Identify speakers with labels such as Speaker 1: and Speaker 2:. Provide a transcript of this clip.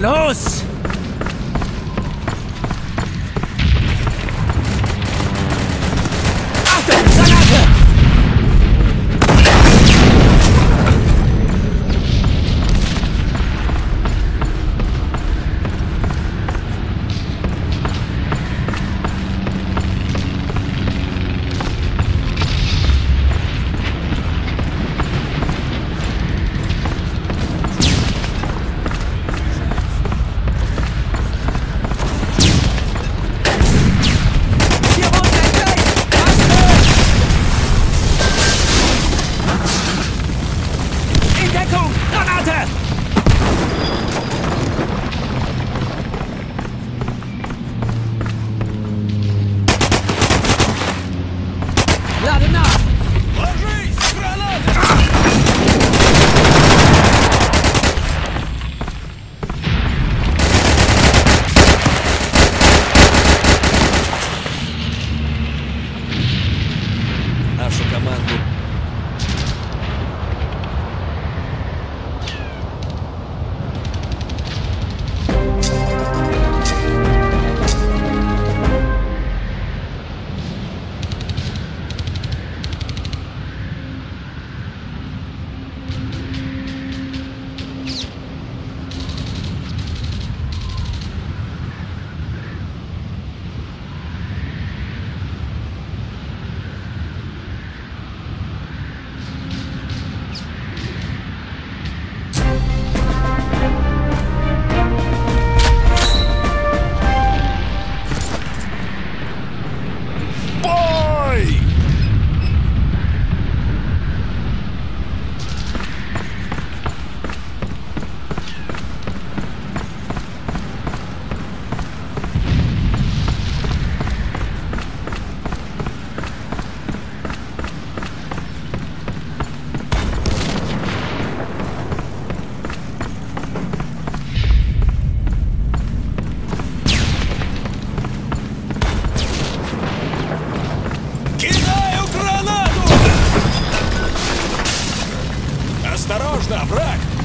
Speaker 1: Los,
Speaker 2: Осторожно, враг!